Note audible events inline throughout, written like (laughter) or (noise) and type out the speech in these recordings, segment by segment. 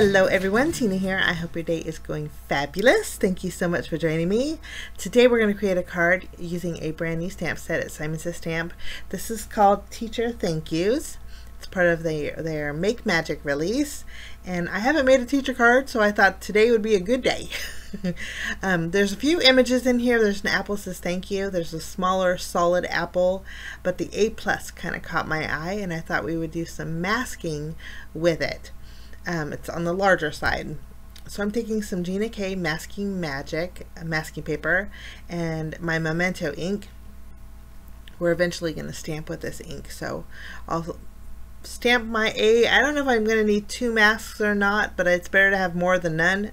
Hello everyone, Tina here. I hope your day is going fabulous. Thank you so much for joining me. Today we're going to create a card using a brand new stamp set at Simon Says Stamp. This is called Teacher Thank Yous. It's part of their, their Make Magic release. And I haven't made a teacher card, so I thought today would be a good day. (laughs) um, there's a few images in here. There's an apple says thank you. There's a smaller solid apple, but the A plus kind of caught my eye and I thought we would do some masking with it. Um, it's on the larger side. So I'm taking some Gina K Masking Magic masking paper and my Memento ink. We're eventually going to stamp with this ink. So I'll stamp my A. I don't know if I'm going to need two masks or not, but it's better to have more than none.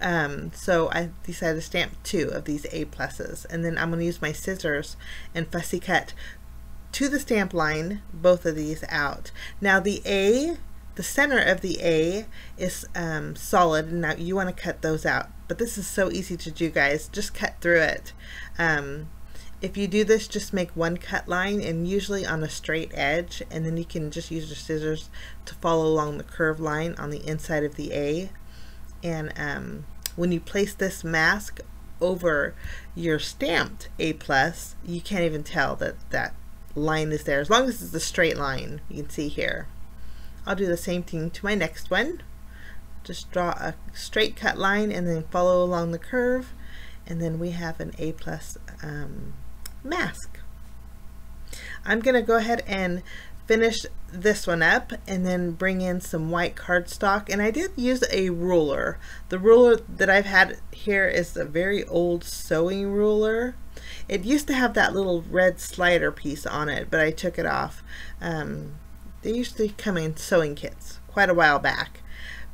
Um, so I decided to stamp two of these A pluses. And then I'm going to use my scissors and fussy cut to the stamp line both of these out. Now the A the center of the A is um, solid. Now you want to cut those out. But this is so easy to do, guys. Just cut through it. Um, if you do this, just make one cut line and usually on a straight edge. And then you can just use your scissors to follow along the curved line on the inside of the A. And um, when you place this mask over your stamped A+, plus, you can't even tell that that line is there. As long as it's a straight line, you can see here. I'll do the same thing to my next one. Just draw a straight cut line and then follow along the curve and then we have an A plus um, mask. I'm going to go ahead and finish this one up and then bring in some white cardstock and I did use a ruler. The ruler that I've had here is a very old sewing ruler. It used to have that little red slider piece on it but I took it off. Um, they used to come in sewing kits quite a while back,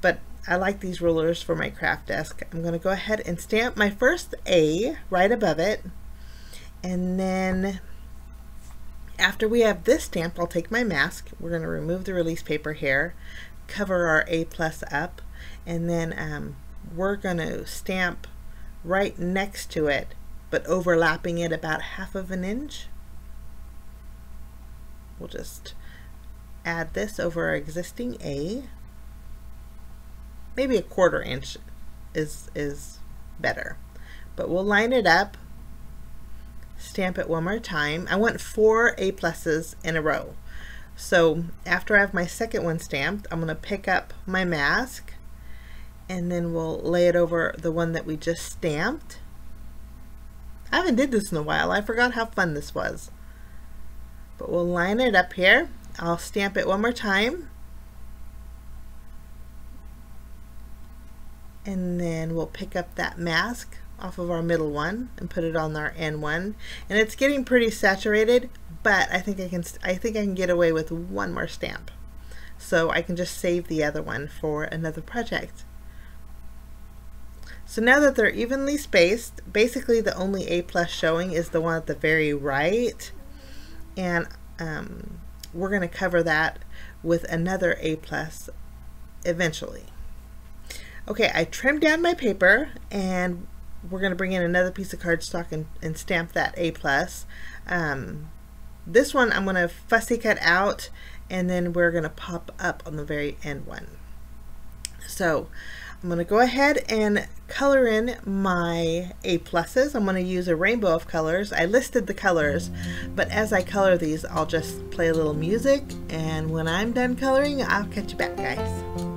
but I like these rulers for my craft desk. I'm going to go ahead and stamp my first A right above it. And then after we have this stamp, I'll take my mask. We're going to remove the release paper here, cover our A plus up, and then um, we're going to stamp right next to it, but overlapping it about half of an inch. We'll just add this over our existing A. Maybe a quarter inch is, is better. But we'll line it up, stamp it one more time. I want four A pluses in a row. So after I have my second one stamped, I'm going to pick up my mask and then we'll lay it over the one that we just stamped. I haven't did this in a while. I forgot how fun this was. But we'll line it up here I'll stamp it one more time. And then we'll pick up that mask off of our middle one and put it on our end one. And it's getting pretty saturated, but I think I can I think I can get away with one more stamp. So I can just save the other one for another project. So now that they're evenly spaced, basically the only A plus showing is the one at the very right. And um, we're going to cover that with another A plus eventually. Okay, I trimmed down my paper and we're going to bring in another piece of cardstock and, and stamp that A plus. Um, this one I'm going to fussy cut out and then we're going to pop up on the very end one. So I'm going to go ahead and color in my A pluses. I'm going to use a rainbow of colors. I listed the colors, but as I color these, I'll just play a little music, and when I'm done coloring, I'll catch you back, guys.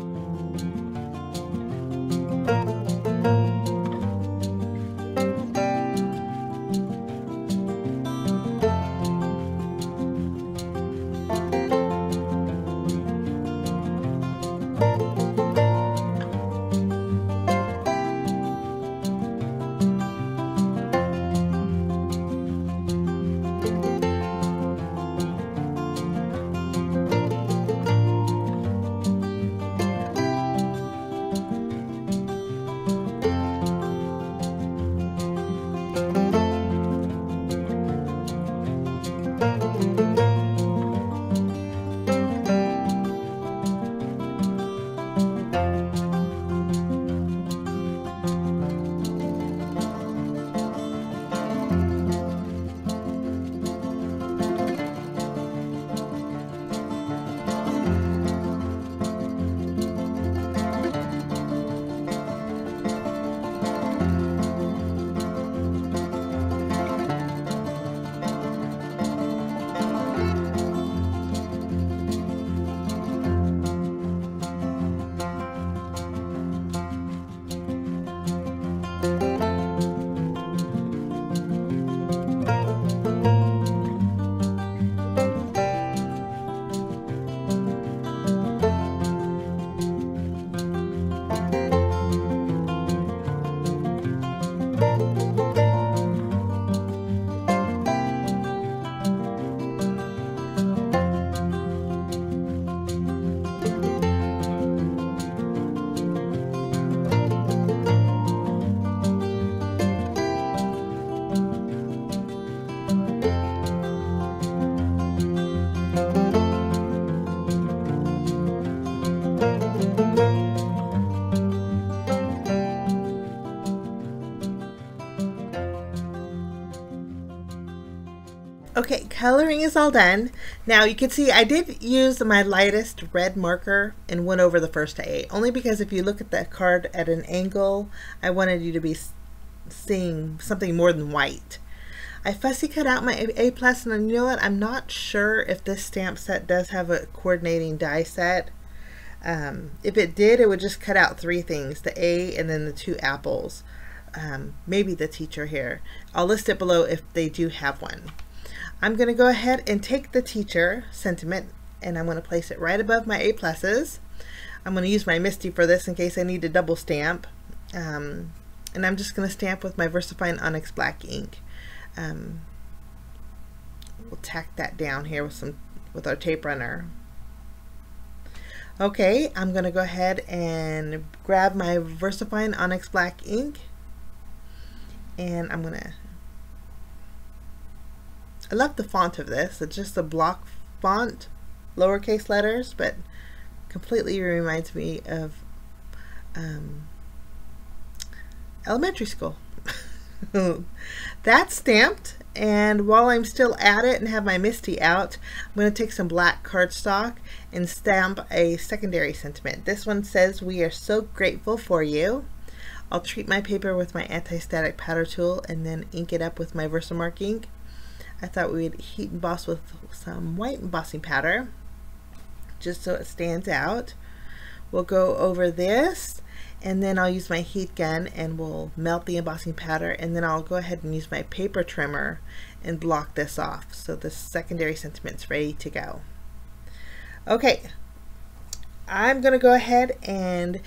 Coloring is all done. Now you can see I did use my lightest red marker and went over the first A, only because if you look at that card at an angle, I wanted you to be seeing something more than white. I fussy cut out my A plus and you know what, I'm not sure if this stamp set does have a coordinating die set. Um, if it did, it would just cut out three things, the A and then the two apples. Um, maybe the teacher here. I'll list it below if they do have one. I'm going to go ahead and take the teacher sentiment and I'm going to place it right above my A pluses. I'm going to use my MISTI for this in case I need to double stamp. Um, and I'm just going to stamp with my VersaFine Onyx Black ink. Um, we'll tack that down here with some with our tape runner. Okay, I'm going to go ahead and grab my VersaFine Onyx Black ink and I'm going to I love the font of this. It's just a block font, lowercase letters, but completely reminds me of um, elementary school. (laughs) That's stamped and while I'm still at it and have my MISTI out, I'm going to take some black cardstock and stamp a secondary sentiment. This one says, we are so grateful for you. I'll treat my paper with my anti-static powder tool and then ink it up with my Versamark ink. I thought we'd heat emboss with some white embossing powder just so it stands out. We'll go over this and then I'll use my heat gun and we'll melt the embossing powder and then I'll go ahead and use my paper trimmer and block this off so the secondary sentiment's ready to go. Okay, I'm gonna go ahead and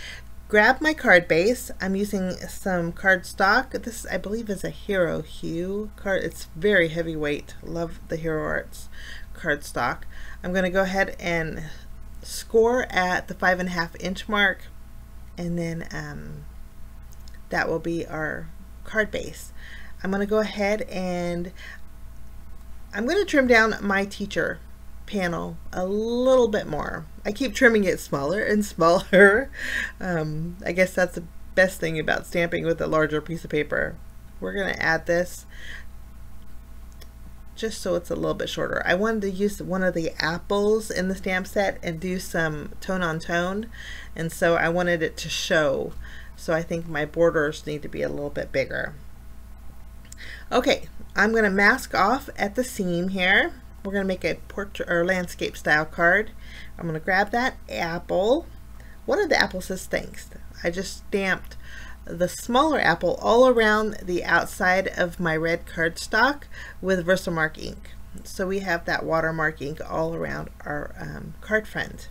grab my card base. I'm using some cardstock. This I believe is a Hero Hue card. It's very heavyweight. Love the Hero Arts cardstock. I'm gonna go ahead and score at the five and a half inch mark and then um, that will be our card base. I'm going to go ahead and I'm going to trim down my teacher panel a little bit more. I keep trimming it smaller and (laughs) smaller. Um, I guess that's the best thing about stamping with a larger piece of paper. We're going to add this just so it's a little bit shorter. I wanted to use one of the apples in the stamp set and do some tone on tone and so I wanted it to show so I think my borders need to be a little bit bigger. Okay, I'm going to mask off at the seam here. We're going to make a portrait or landscape style card. I'm going to grab that apple. One of the apples says thanks. I just stamped the smaller apple all around the outside of my red cardstock with Versamark ink. So we have that watermark ink all around our um, card front.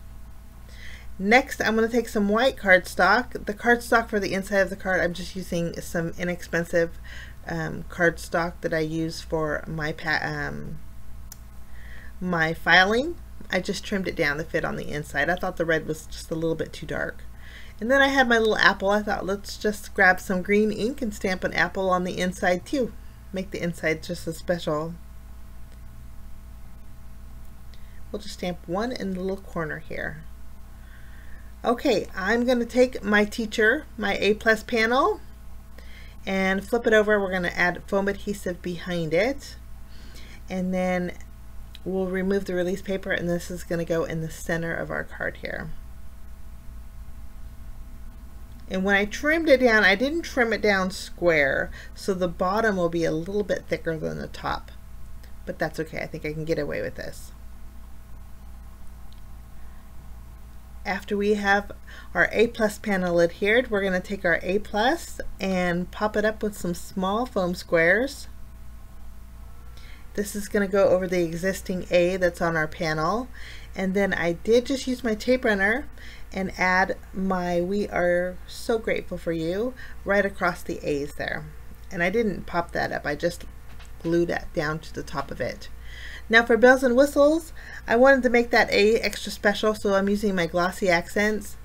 Next, I'm going to take some white cardstock. The cardstock for the inside of the card, I'm just using some inexpensive um, cardstock that I use for my um, my filing. I just trimmed it down to fit on the inside. I thought the red was just a little bit too dark. And then I had my little apple. I thought let's just grab some green ink and stamp an apple on the inside too. Make the inside just as special. We'll just stamp one in the little corner here. Okay, I'm going to take my teacher, my A plus panel, and flip it over. We're going to add foam adhesive behind it. And then we'll remove the release paper and this is going to go in the center of our card here. And when I trimmed it down, I didn't trim it down square, so the bottom will be a little bit thicker than the top. But that's okay, I think I can get away with this. After we have our A plus panel adhered, we're going to take our A plus and pop it up with some small foam squares. This is going to go over the existing A that's on our panel. And then I did just use my tape runner and add my We Are So Grateful for You right across the A's there. And I didn't pop that up, I just glued that down to the top of it. Now for bells and whistles, I wanted to make that A extra special, so I'm using my Glossy Accents.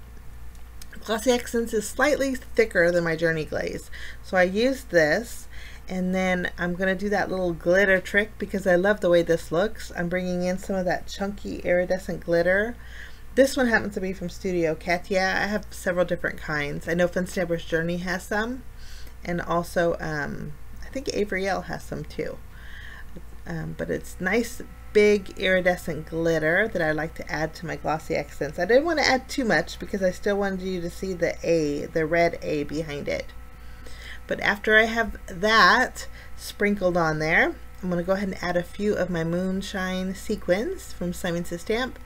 Glossy Accents is slightly thicker than my Journey Glaze. So I used this and then I'm going to do that little glitter trick because I love the way this looks. I'm bringing in some of that chunky iridescent glitter. This one happens to be from Studio Katia. I have several different kinds. I know Fun Stamper's Journey has some and also um, I think Avery Elle has some too. Um, but it's nice big iridescent glitter that I like to add to my glossy accents. I didn't want to add too much because I still wanted you to see the A, the red A behind it. But after I have that sprinkled on there, I'm going to go ahead and add a few of my moonshine sequins from Simon Says Stamp.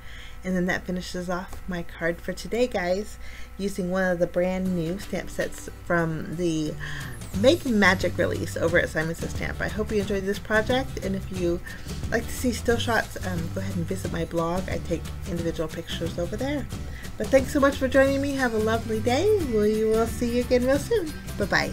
And then that finishes off my card for today, guys, using one of the brand new stamp sets from the Make Magic release over at Simon Says Stamp. I hope you enjoyed this project, and if you like to see still shots, um, go ahead and visit my blog. I take individual pictures over there. But thanks so much for joining me. Have a lovely day. We will see you again real soon. Bye-bye.